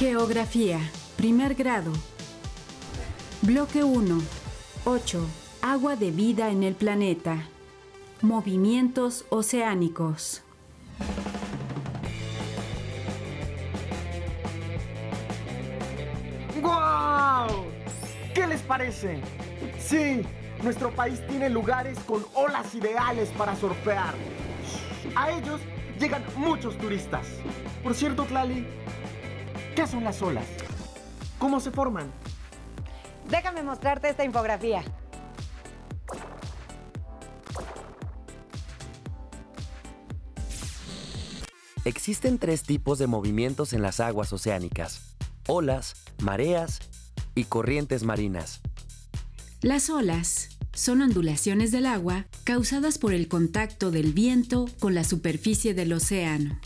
Geografía, primer grado. Bloque 1. 8. Agua de vida en el planeta. Movimientos oceánicos. ¡Guau! ¿Qué les parece? Sí, nuestro país tiene lugares con olas ideales para surfear. A ellos llegan muchos turistas. Por cierto, Tlali, ¿qué son las olas? ¿Cómo se forman? Déjame mostrarte esta infografía. Existen tres tipos de movimientos en las aguas oceánicas. Olas, mareas y corrientes marinas. Las olas son ondulaciones del agua causadas por el contacto del viento con la superficie del océano.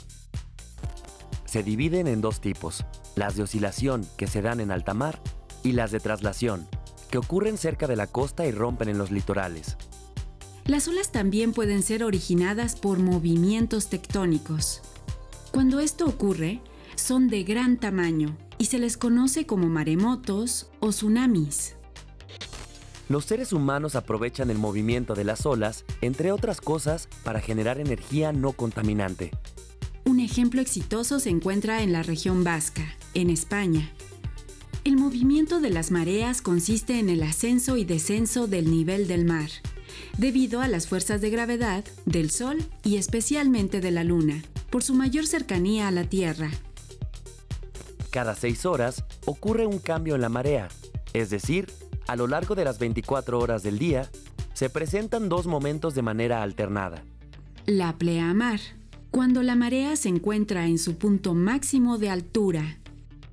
Se dividen en dos tipos, las de oscilación que se dan en alta mar y las de traslación, que ocurren cerca de la costa y rompen en los litorales. Las olas también pueden ser originadas por movimientos tectónicos. Cuando esto ocurre, son de gran tamaño y se les conoce como maremotos o tsunamis. Los seres humanos aprovechan el movimiento de las olas, entre otras cosas, para generar energía no contaminante. Un ejemplo exitoso se encuentra en la región vasca, en España. El movimiento de las mareas consiste en el ascenso y descenso del nivel del mar, debido a las fuerzas de gravedad del Sol y especialmente de la Luna, por su mayor cercanía a la Tierra. Cada seis horas ocurre un cambio en la marea, es decir, a lo largo de las 24 horas del día, se presentan dos momentos de manera alternada. La pleamar, cuando la marea se encuentra en su punto máximo de altura,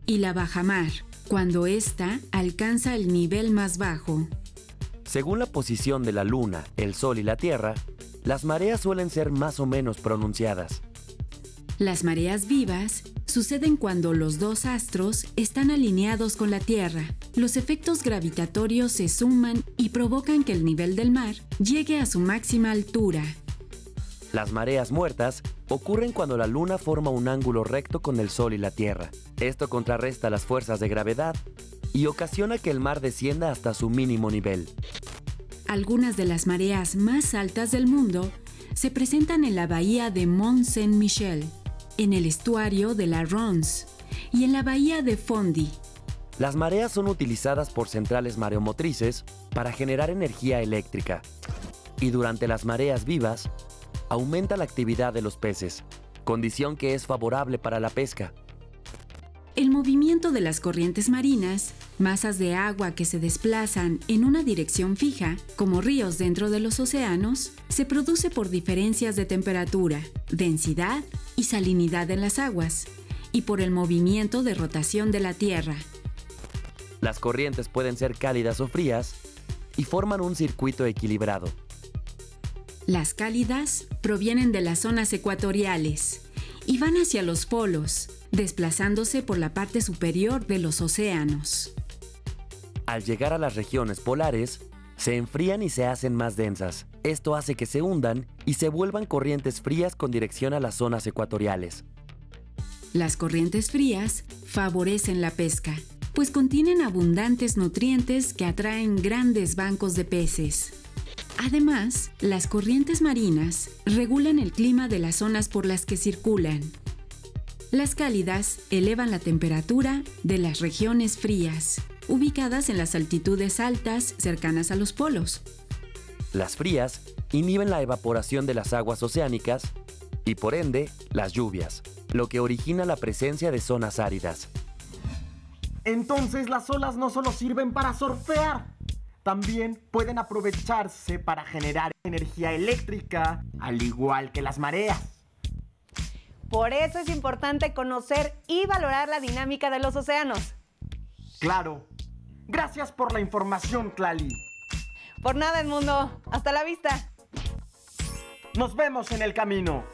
y la bajamar, cuando ésta alcanza el nivel más bajo. Según la posición de la Luna, el Sol y la Tierra, las mareas suelen ser más o menos pronunciadas. Las mareas vivas suceden cuando los dos astros están alineados con la Tierra. Los efectos gravitatorios se suman y provocan que el nivel del mar llegue a su máxima altura. Las mareas muertas ocurren cuando la Luna forma un ángulo recto con el Sol y la Tierra. Esto contrarresta las fuerzas de gravedad y ocasiona que el mar descienda hasta su mínimo nivel. Algunas de las mareas más altas del mundo se presentan en la bahía de Mont Saint-Michel, en el estuario de la Ronce y en la bahía de Fondi. Las mareas son utilizadas por centrales mareomotrices para generar energía eléctrica. Y durante las mareas vivas, aumenta la actividad de los peces, condición que es favorable para la pesca. El movimiento de las corrientes marinas, masas de agua que se desplazan en una dirección fija, como ríos dentro de los océanos, se produce por diferencias de temperatura, densidad y salinidad en las aguas, y por el movimiento de rotación de la Tierra. Las corrientes pueden ser cálidas o frías y forman un circuito equilibrado. Las cálidas provienen de las zonas ecuatoriales y van hacia los polos, desplazándose por la parte superior de los océanos. Al llegar a las regiones polares, se enfrían y se hacen más densas. Esto hace que se hundan y se vuelvan corrientes frías con dirección a las zonas ecuatoriales. Las corrientes frías favorecen la pesca, pues contienen abundantes nutrientes que atraen grandes bancos de peces. Además, las corrientes marinas regulan el clima de las zonas por las que circulan. Las cálidas elevan la temperatura de las regiones frías, ubicadas en las altitudes altas cercanas a los polos. Las frías inhiben la evaporación de las aguas oceánicas y por ende las lluvias, lo que origina la presencia de zonas áridas. Entonces las olas no solo sirven para surfear, también pueden aprovecharse para generar energía eléctrica, al igual que las mareas. Por eso es importante conocer y valorar la dinámica de los océanos. Claro. Gracias por la información, Tlali. Por nada, Edmundo. Hasta la vista. Nos vemos en el camino.